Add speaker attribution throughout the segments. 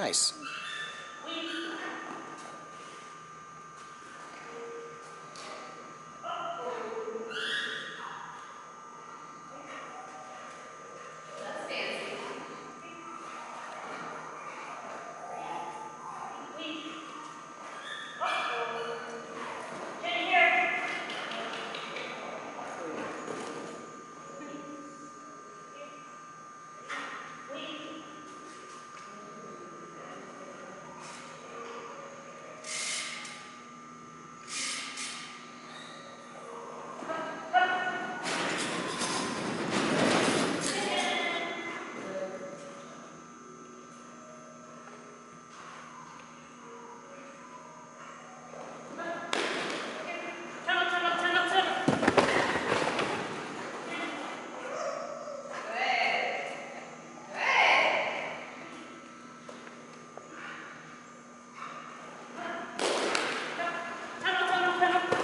Speaker 1: Nice.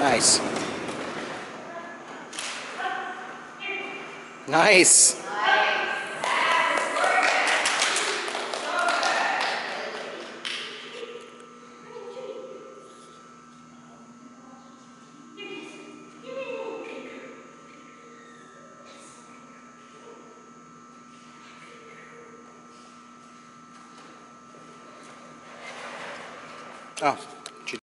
Speaker 1: Nice. Nice. Oh.